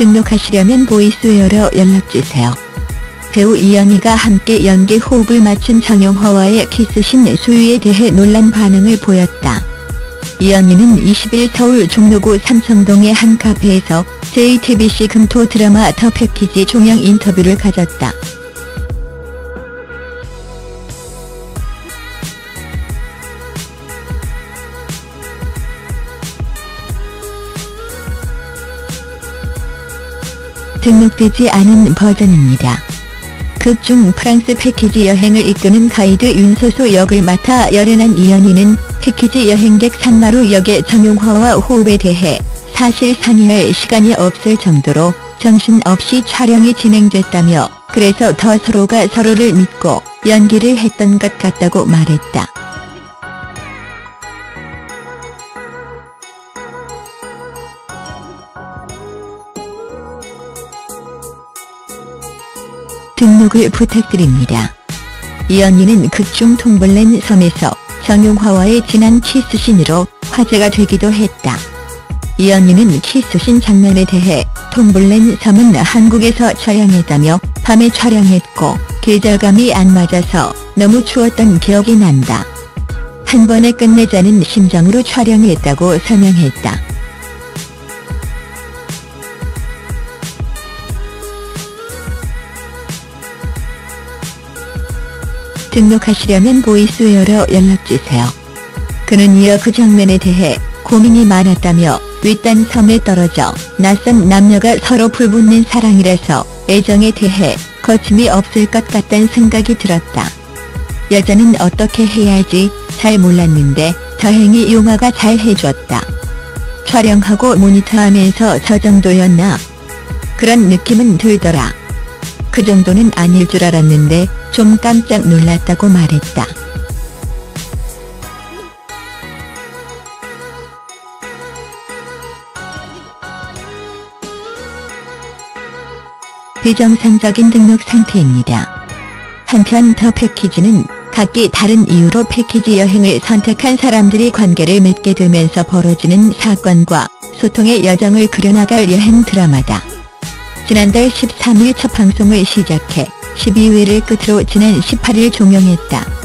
등록하시려면 보이스웨어로 연락주세요. 배우 이연희가 함께 연기 호흡을 맞춘 정용화와의 키스신 소유에 대해 논란 반응을 보였다. 이연희는 20일 서울 종로구 삼성동의 한 카페에서 JTBC 금토 드라마 더 패키지 종영 인터뷰를 가졌다. 등록되지 않은 버전입니다. 극중 프랑스 패키지 여행을 이끄는 가이드 윤소소 역을 맡아 열연한 이연희는 패키지 여행객 산마루 역의 정용화와 호흡에 대해 사실 상의할 시간이 없을 정도로 정신없이 촬영이 진행됐다며 그래서 더 서로가 서로를 믿고 연기를 했던 것 같다고 말했다. 등록을 부탁드립니다. 이연희는 극중 통블렌 섬에서 정용화와의 진한 키스신으로 화제가 되기도 했다. 이연희는 키스신 장면에 대해 통블렌 섬은 한국에서 촬영했다며 밤에 촬영했고 계절감이 안 맞아서 너무 추웠던 기억이 난다. 한 번에 끝내자는 심정으로 촬영했다고 설명했다. 등록하시려면 보이스웨어로 연락주세요. 그는 이어 그 장면에 대해 고민이 많았다며 윗단 섬에 떨어져 낯선 남녀가 서로 불붙는 사랑이라서 애정에 대해 거침이 없을 것 같다는 생각이 들었다. 여자는 어떻게 해야 할지 잘 몰랐는데 다행히 용화가 잘 해줬다. 촬영하고 모니터하면서 저 정도였나? 그런 느낌은 들더라. 그 정도는 아닐 줄 알았는데 좀 깜짝 놀랐다고 말했다. 비정상적인 등록 상태입니다. 한편 더 패키지는 각기 다른 이유로 패키지 여행을 선택한 사람들이 관계를 맺게 되면서 벌어지는 사건과 소통의 여정을 그려나갈 여행 드라마다. 지난달 13일 첫 방송을 시작해 12회를 끝으로 지난 18일 종영했다.